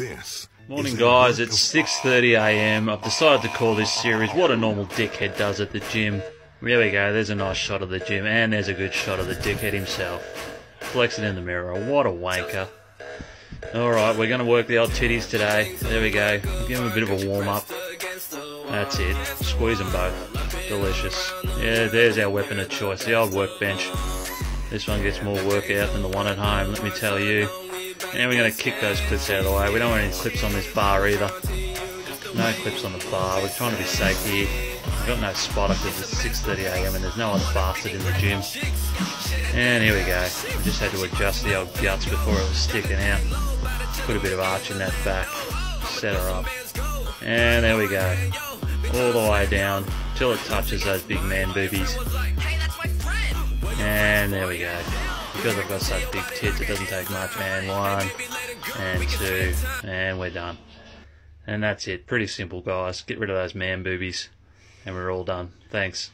This Morning, guys. It's 6:30 a.m. I've decided to call this series "What a Normal Dickhead Does at the Gym." There we go. There's a nice shot of the gym, and there's a good shot of the dickhead himself, flexing in the mirror. What a wanker! All right, we're going to work the old titties today. There we go. Give him a bit of a warm up. That's it. Squeeze them both. Delicious. Yeah, there's our weapon of choice, the old workbench. This one gets more workout than the one at home, let me tell you. And we're going to kick those clips out of the way. We don't want any clips on this bar either. No clips on the bar. We're trying to be safe here. We've got no spotter because it's 6.30am and there's no other bastard in the gym. And here we go. We just had to adjust the old guts before it was sticking out. Put a bit of arch in that back. Set her up. And there we go. All the way down till it touches those big man boobies. And there we go. Because I've got such big tits, it doesn't take much. And one, and two, and we're done. And that's it. Pretty simple, guys. Get rid of those man boobies, and we're all done. Thanks.